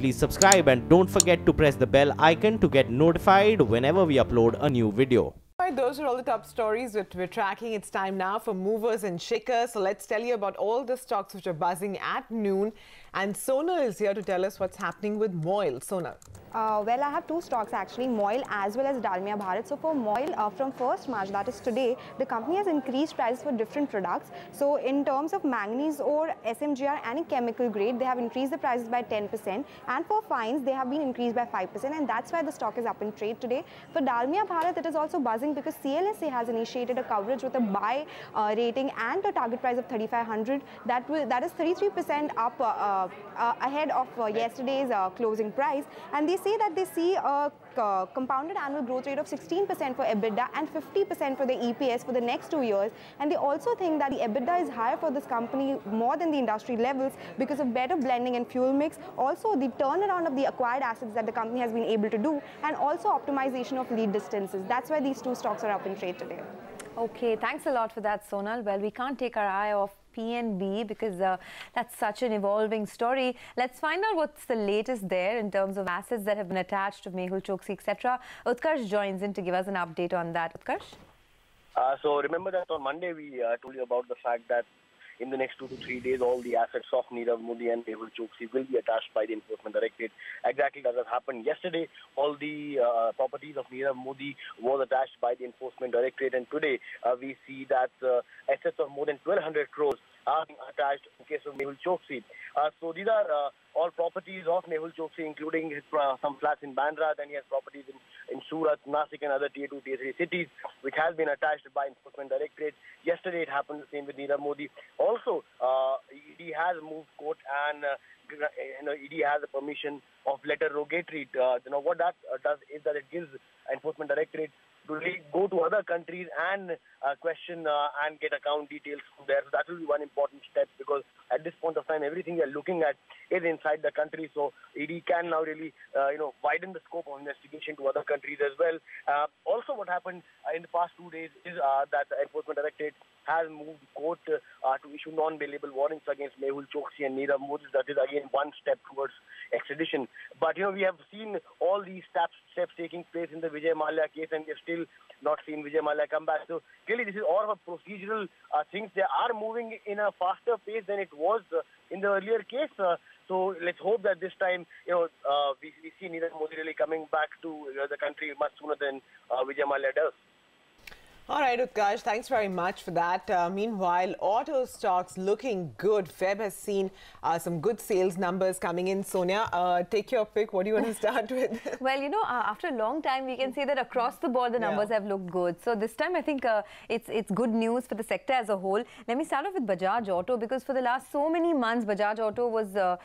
Please subscribe and don't forget to press the bell icon to get notified whenever we upload a new video. Right, those are all the top stories that we're tracking. It's time now for movers and shakers. So let's tell you about all the stocks which are buzzing at noon. And Sonal is here to tell us what's happening with Moil. Sonal. Uh, well, I have two stocks actually, Moil as well as Dalmia Bharat. So for Moil, uh, from 1st March, that is today, the company has increased prices for different products. So in terms of manganese ore, SMGR and chemical grade, they have increased the prices by 10%. And for fines, they have been increased by 5%. And that's why the stock is up in trade today. For Dalmia Bharat, it is also buzzing because CLSA has initiated a coverage with a buy uh, rating and a target price of 3500 that that is 33% up uh, uh, Uh, uh, ahead of uh, yesterday's closing price. And they say that they see a compounded annual growth rate of 16% for EBITDA and 50% for the EPS for the next two years. And they also think that the EBITDA is higher for this company more than the industry levels because of better blending and fuel mix. Also the turnaround of the acquired assets that the company has been able to do and also optimization of lead distances. That's why these two stocks are up in trade today. Okay, thanks a lot for that, Sonal. Well, we can't take our eye off PNB because uh, that's such an evolving story. Let's find out what's the latest there in terms of assets that have been attached to Mehul Choksi, etc. Utkarsh joins in to give us an update on that. Utkarsh? Uh, so remember that on Monday we uh, told you about the fact that in the next two to three days, all the assets of Nirav Modi and Mehul Choksi will be attached by the Enforcement Directorate. Exactly as has happened yesterday, all the uh, properties of Nirav Modi was attached by the Enforcement Directorate, and today uh, we see that uh, assets of more than 1,200 crores are attached in case of Mehul Choksi. Uh, so these are uh, all properties of Mehul Choksi, including his, uh, some flats in Bandra, then he has properties in, in Surat, Nasik and other tier 2, tier 3 cities, which has been attached by Enforcement Directorate. Yesterday it happened the same with Nirav Modi. Also, uh, ED has moved court and uh, you know, ED has permission of letter rogatory. Uh, you know, what that uh, does is that it gives Enforcement Directorate to really go to other countries and uh, question uh, and get account details from there. So that will be one important step because at this point of time, everything we are looking at is inside the country. So ED can now really, uh, you know, widen the scope of investigation to other countries as well. Uh, also, what happened uh, in the past two days is uh, that the Enforcement Directorate has moved court to issue non-bailable warrants against Mehul Choksi and Nirav Modi. That is again one step towards extradition. But you know, we have seen all these steps steps taking place in the Vijay Mallya case, and we have still not seen Vijay Mallya come back. So clearly, this is all of a procedural uh, things. They are moving in a faster pace than it was uh, in the earlier case. Uh, so let's hope that this time, you know, uh, we, we see Nirav Modi really coming back to uh, the country much sooner than uh, Vijay Mallya does. All right, Utkarsh, thanks very much for that. Uh, meanwhile, auto stocks looking good. Feb has seen uh, some good sales numbers coming in. Sonia, uh, take your pick. What do you want to start with? well, you know, uh, after a long time, we can say that across the board, the numbers yeah. have looked good. So this time, I think uh, it's it's good news for the sector as a whole. Let me start off with Bajaj Auto because for the last so many months, Bajaj Auto was uh,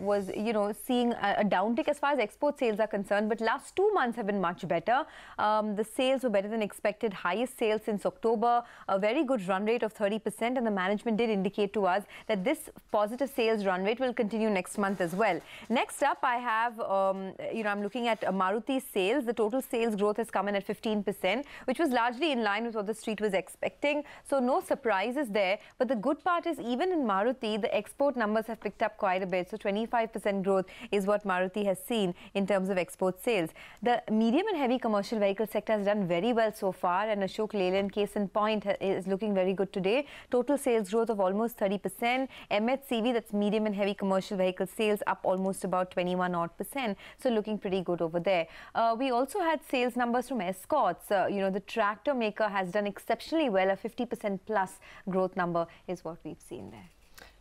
was you know seeing a, a, downtick as far as export sales are concerned. But last two months have been much better. Um, the sales were better than expected. Highest sales since October, a very good run rate of 30% and the management did indicate to us that this positive sales run rate will continue next month as well. Next up, I have, um, you know, I'm looking at Maruti sales. The total sales growth has come in at 15%, which was largely in line with what the street was expecting. So no surprises there. But the good part is even in Maruti, the export numbers have picked up quite a bit. So 25% growth is what Maruti has seen in terms of export sales. The medium and heavy commercial vehicle sector has done very well so far and Ashok Leyland case in point is looking very good today. Total sales growth of almost 30%. MHCV, that's medium and heavy commercial vehicle sales, up almost about 21 odd percent. So looking pretty good over there. Uh, we also had sales numbers from Escorts. Uh, you know, the tractor maker has done exceptionally well. A 50% plus growth number is what we've seen there.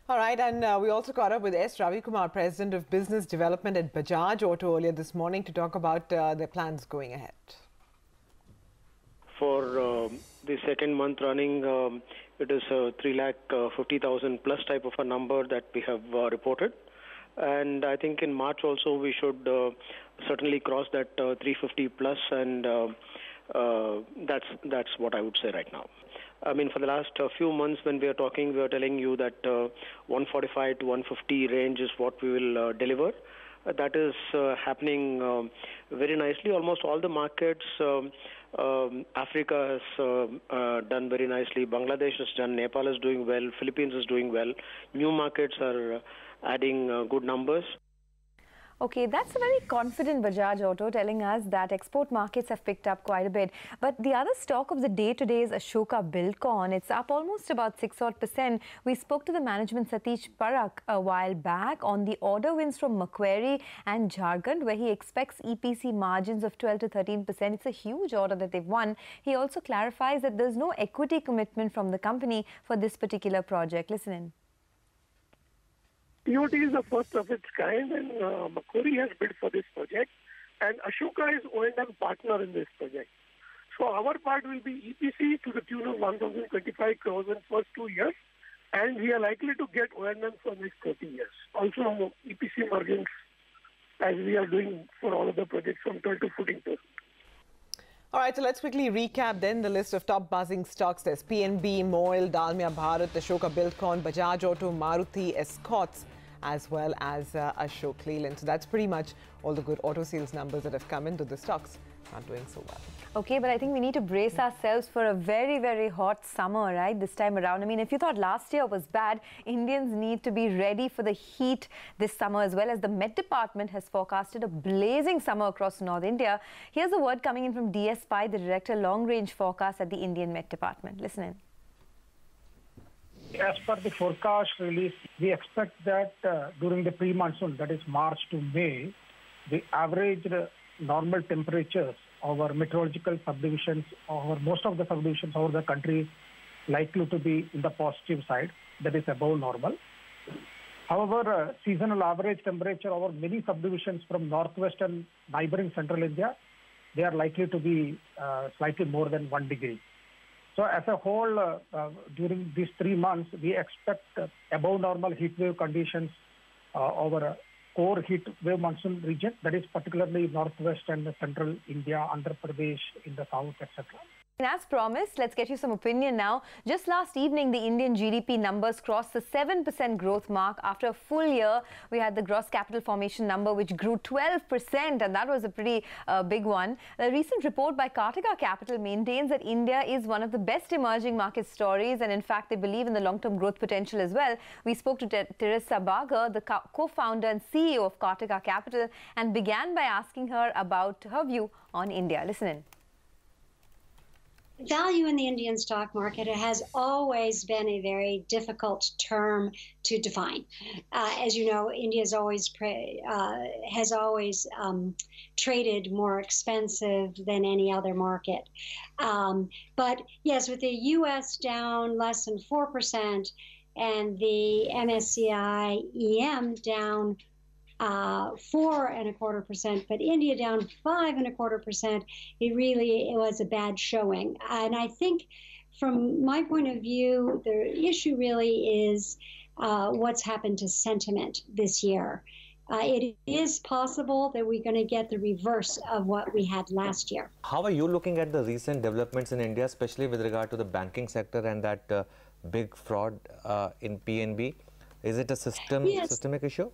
All right, and uh, we also caught up with S. Ravi Kumar, President of Business Development at Bajaj Auto earlier this morning to talk about uh, their plans going ahead for uh, the second month running, um, it is a 3 lakh uh, 50,000 plus type of a number that we have uh, reported. And I think in March also we should uh, certainly cross that uh, 350 plus, and uh, that's that's what I would say right now. I mean, for the last uh, few months when we are talking, we are telling you that uh, 145 to 150 range is what we will uh, deliver. That is happening um, very nicely. Almost all the markets um, um, Africa has uh, uh, done very nicely. Bangladesh has done. Nepal is doing well. Philippines is doing well. New markets are uh, adding uh, good numbers. Okay, that's a very confident Bajaj Auto telling us that export markets have picked up quite a bit. But the other stock of the day today is Ashoka Buildcon. It's up almost about 6 odd percent. We spoke to the management Satish Parakh a while back on the order wins from Macquarie and Jharkhand, where he expects EPC margins of 12 to 13 percent. It's a huge order that they've won. He also clarifies that there's no equity commitment from the company for this particular project. Listen in. TOT is the first of its kind, and uh, Macquarie has bid for this project, and Ashoka is O&M partner in this project. So our part will be EPC to the tune of 1,025 crores in first two years, and we are likely to get O&M for next 30 years. Also, EPC margins, as we are doing for all of the projects, from 12 to 14 percent. All right, so let's quickly recap then the list of top buzzing stocks. There's PNB, Moil, Dalmia Bharat, Ashoka Buildcon, Bajaj Auto, Maruti, Escorts, as well as uh, Ashok Leyland. So that's pretty much all the good auto sales numbers that have come into the stocks. Not doing so well. Okay, but I think we need to brace ourselves for a very, very hot summer, right? This time around. I mean, if you thought last year was bad, Indians need to be ready for the heat this summer as well as the Met Department has forecasted a blazing summer across North India. Here's a word coming in from DS Pai, the Director Long Range Forecast at the Indian Met Department. Listen in. As per the forecast release, we expect that uh, during the pre-monsoon, that is March to May, the average uh, normal temperatures over meteorological subdivisions over most of the subdivisions over the country likely to be in the positive side, that is above normal. However, uh, seasonal average temperature over many subdivisions from northwest and neighboring central India, they are likely to be uh, slightly more than one degree. So as a whole, uh, uh, during these three months, we expect uh, above normal heat wave conditions uh, over a core heat wave monsoon region, that is particularly northwest and central India, Andhra Pradesh in the south, etc. And as promised, let's get you some opinion now. Just last evening, the Indian GDP numbers crossed the 7% growth mark. After a full year, we had the gross capital formation number, which grew 12%, and that was a pretty uh, big one. A recent report by Cartica Capital maintains that India is one of the best emerging market stories, and in fact, they believe in the long-term growth potential as well. We spoke to Ter Teresa Barger, the co-founder and CEO of Cartica Capital, and began by asking her about her view on India. Listen in value in the Indian stock market it has always been a very difficult term to define. Uh, as you know, India has always uh, has always um, traded more expensive than any other market. Um, but yes, with the U.S. down less than four percent and the MSCI EM down uh, four and a quarter percent, but India down five and a quarter percent. It really it was a bad showing, and I think from my point of view, the issue really is uh, what's happened to sentiment this year. Uh, it is possible that we're going to get the reverse of what we had last year. How are you looking at the recent developments in India, especially with regard to the banking sector and that uh, big fraud uh, in PNB? Is it a system yes. systemic issue?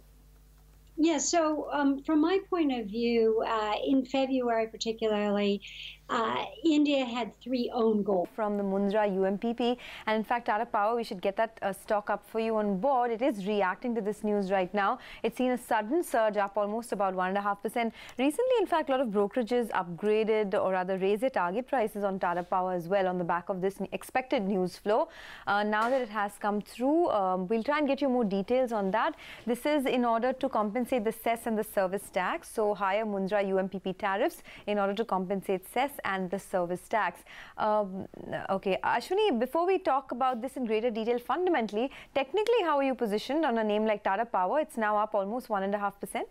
Yeah, so um, from my point of view, uh, in February particularly, uh, India had three own goals. From the Mundra UMPP. And in fact, Tata Power, we should get that uh, stock up for you on board. It is reacting to this news right now. It's seen a sudden surge up almost about 1.5%. Recently, in fact, a lot of brokerages upgraded or rather raised their target prices on Tata Power as well on the back of this expected news flow. Uh, now that it has come through, um, we'll try and get you more details on that. This is in order to compensate the cess and the service tax. So higher Mundra UMPP tariffs in order to compensate cess and the service tax. Um, okay, Ashwini, before we talk about this in greater detail, fundamentally, technically, how are you positioned on a name like Tata Power? It's now up almost 1.5%.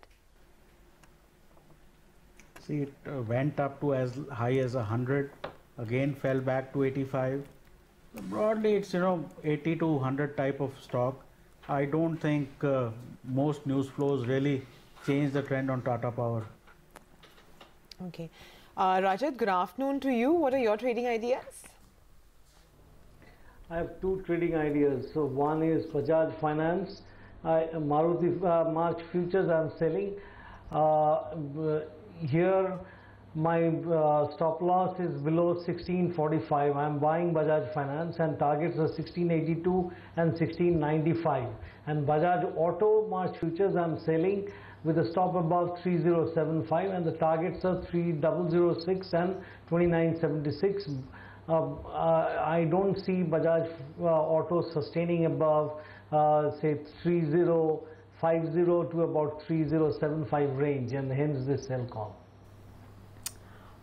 See, it uh, went up to as high as 100, again fell back to 85. Broadly, it's, you know, 80 to 100 type of stock. I don't think uh, most news flows really change the trend on Tata Power. Okay. Uh, Rajat, good afternoon to you. What are your trading ideas? I have two trading ideas. So one is Bajaj Finance. I, Maruti uh, March futures I am selling. Uh, here my uh, stop loss is below 1645. I am buying Bajaj Finance and targets are 1682 and 1695. And Bajaj Auto March futures I am selling with a stop above 3075 and the targets are 3006 and 2976. Uh, uh, I don't see Bajaj uh, Auto sustaining above uh, say 3050 to about 3075 range and hence this sell call.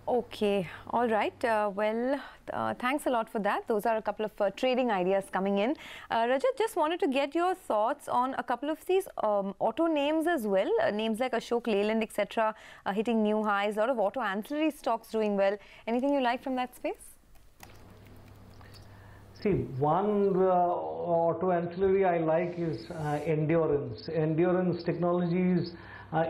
Okay, all right. Uh, well, uh, thanks a lot for that. Those are a couple of uh, trading ideas coming in. Uh, Rajat, just wanted to get your thoughts on a couple of these um, auto names as well. Uh, names like Ashok Leyland, etc., hitting new highs. A lot of auto ancillary stocks doing well. Anything you like from that space? See, one uh, auto ancillary I like is endurance. Endurance technologies,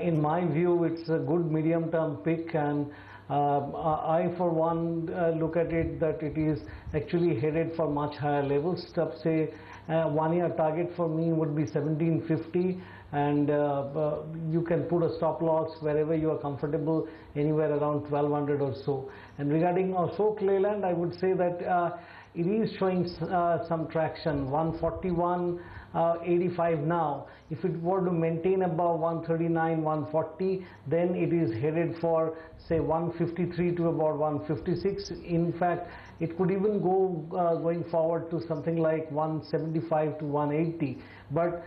in my view, it's a good medium-term pick and um, I, for one, uh, look at it that it is actually headed for much higher levels. Stop say uh, one year target for me would be 1750 and uh, you can put a stop loss wherever you are comfortable anywhere around 1200 or so. And regarding Ashok Leyland, I would say that it is showing uh, some traction. 141 uh, 85 now. If it were to maintain above 139 140 then it is headed for say 153 to about 156 in fact it could even go uh, going forward to something like 175 to 180 but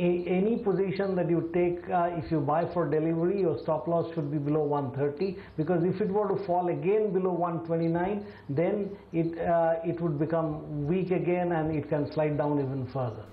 any position that you take, uh, if you buy for delivery, your stop loss should be below 130 because if it were to fall again below 129, then it, uh, it would become weak again and it can slide down even further.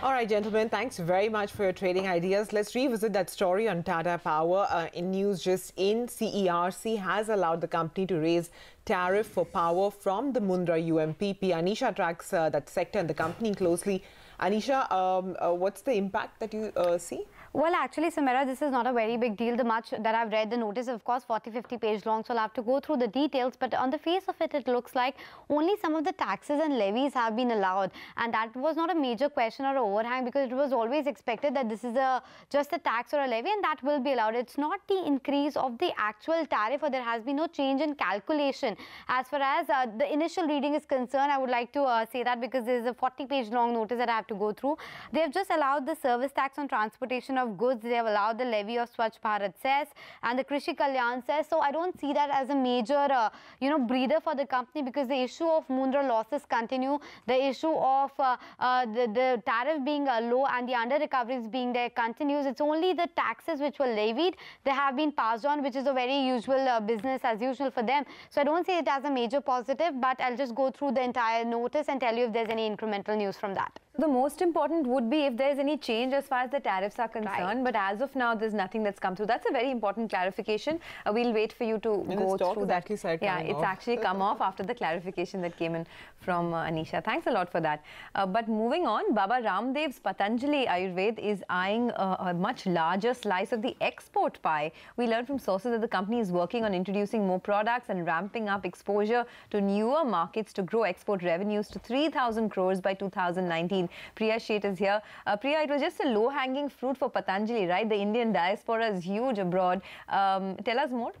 All right, gentlemen, thanks very much for your trading ideas. Let's revisit that story on Tata Power. Uh, in news just in, CERC has allowed the company to raise tariff for power from the Mundra UMPP. Anisha tracks uh, that sector and the company closely. Anisha, um, uh, what's the impact that you uh, see? Well, actually, Samira, this is not a very big deal. The much that I've read, the notice, of course, 40, 50 page long, so I'll have to go through the details. But on the face of it, it looks like only some of the taxes and levies have been allowed. And that was not a major question or overhang because it was always expected that this is a just a tax or a levy and that will be allowed. It's not the increase of the actual tariff or there has been no change in calculation. As far as uh, the initial reading is concerned, I would like to uh, say that because there's a 40 page long notice that I have to go through. They have just allowed the service tax on transportation of goods. They have allowed the levy of Swachh Bharat cess and the Krishi Kalyan cess. So I don't see that as a major, uh, you know, breather for the company because the issue of Mundra losses continue. The issue of uh, uh, the, the tariff being uh, low and the under recoveries being there continues. It's only the taxes which were levied. They have been passed on, which is a very usual uh, business as usual for them. So I don't see it as a major positive, but I'll just go through the entire notice and tell you if there's any incremental news from that. The most important would be if there's any change as far as the tariffs are concerned. Right. But as of now, there's nothing that's come through. That's a very important clarification. Uh, we'll wait for you to and go through that. yeah, it's off. actually come off after the clarification that came in from uh, Anisha. Thanks a lot for that. Uh, but moving on, Baba Ramdev's Patanjali Ayurved is eyeing a much larger slice of the export pie. We learned from sources that the company is working on introducing more products and ramping up exposure to newer markets to grow export revenues to 3,000 crores by 2019. Priya Sheth is here. Uh, Priya, it was just a low-hanging fruit for Patanjali, right? The Indian diaspora is huge abroad. Um, tell us more.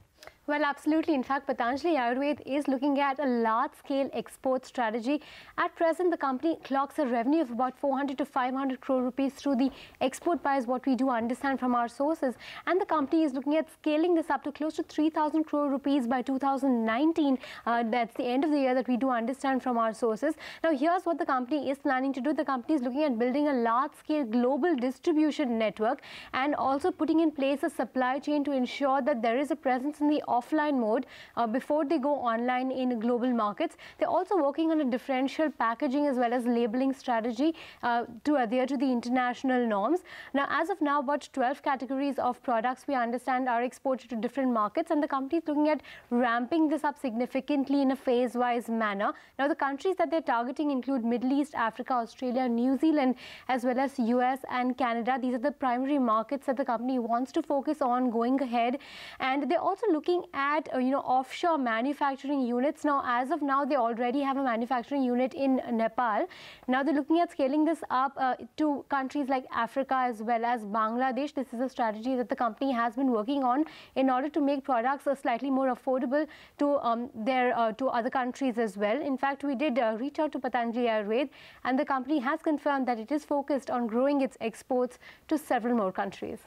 Well, absolutely. In fact, Patanjali Ayurved is looking at a large-scale export strategy. At present, the company clocks a revenue of about 400 to 500 crore rupees through the export buyers, what we do understand from our sources. And the company is looking at scaling this up to close to 3,000 crore rupees by 2019. Uh, that's the end of the year that we do understand from our sources. Now, here's what the company is planning to do. The company is looking at building a large-scale global distribution network and also putting in place a supply chain to ensure that there is a presence in the offline mode uh, before they go online in global markets. They're also working on a differential packaging as well as labeling strategy uh, to adhere to the international norms. Now, as of now, about 12 categories of products we understand are exported to different markets and the company is looking at ramping this up significantly in a phase-wise manner. Now, the countries that they're targeting include Middle East, Africa, Australia, New Zealand, as well as US and Canada. These are the primary markets that the company wants to focus on going ahead. And they're also looking at uh, you know offshore manufacturing units. Now, as of now, they already have a manufacturing unit in Nepal. Now they're looking at scaling this up uh, to countries like Africa as well as Bangladesh. This is a strategy that the company has been working on in order to make products uh, slightly more affordable to um, their uh, to other countries as well. In fact, we did uh, reach out to Patanjali Ayurved, and the company has confirmed that it is focused on growing its exports to several more countries.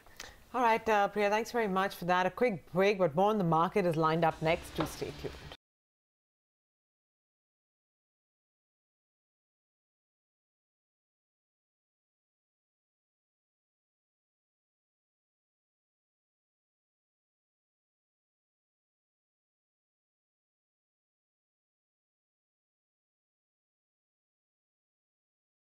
All right, uh, Priya, thanks very much for that. A quick break, but more on the market is lined up next. To stay tuned.